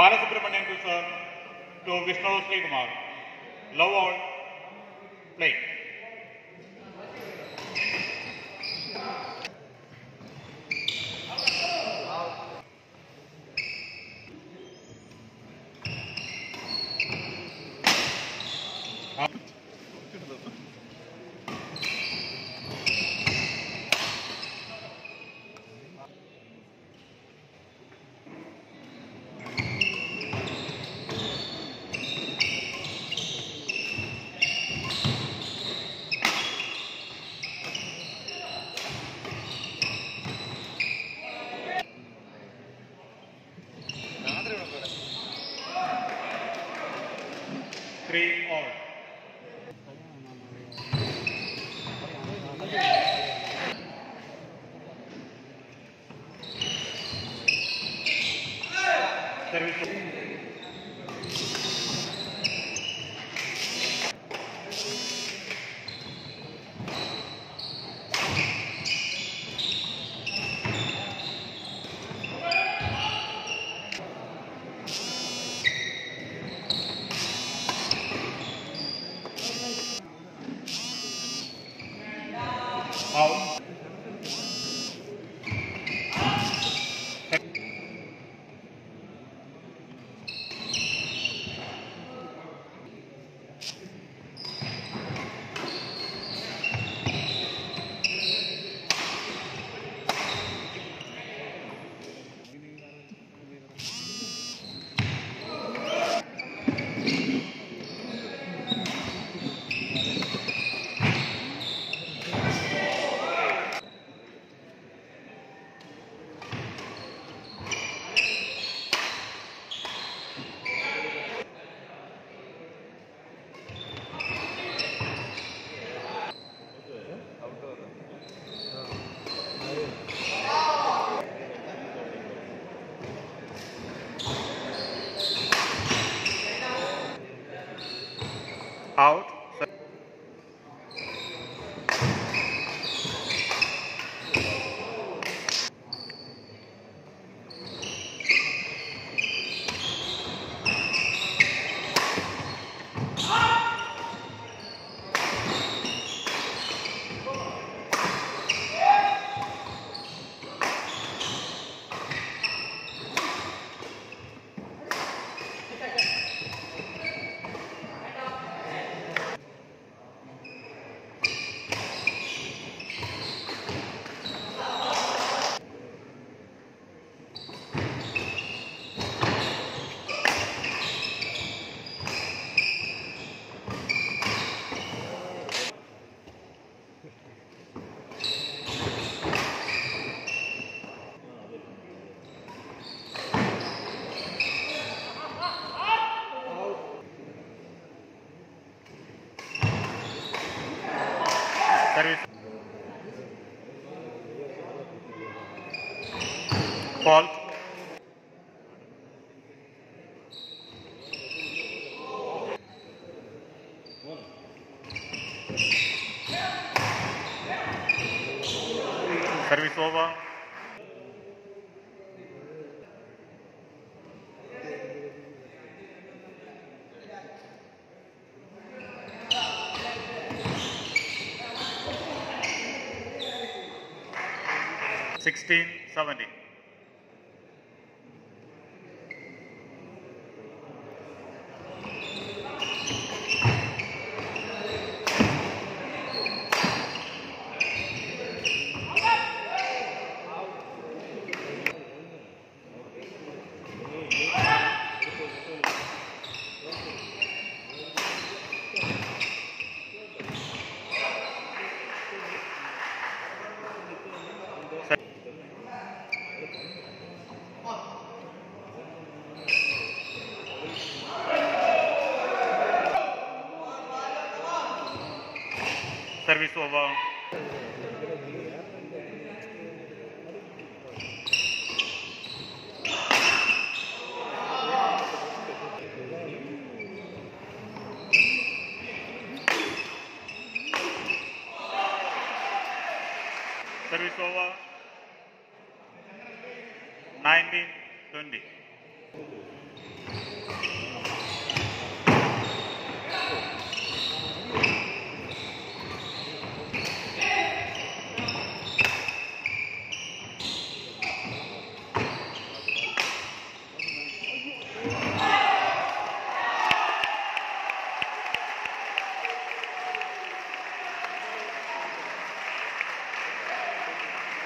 Balasubramanian to serve to Vishnu Sreekumar. Love all play Three all. Out. Out. Service fault service over 16, 17. Service ಒಬ್ಬ service over 19 20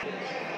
Amen.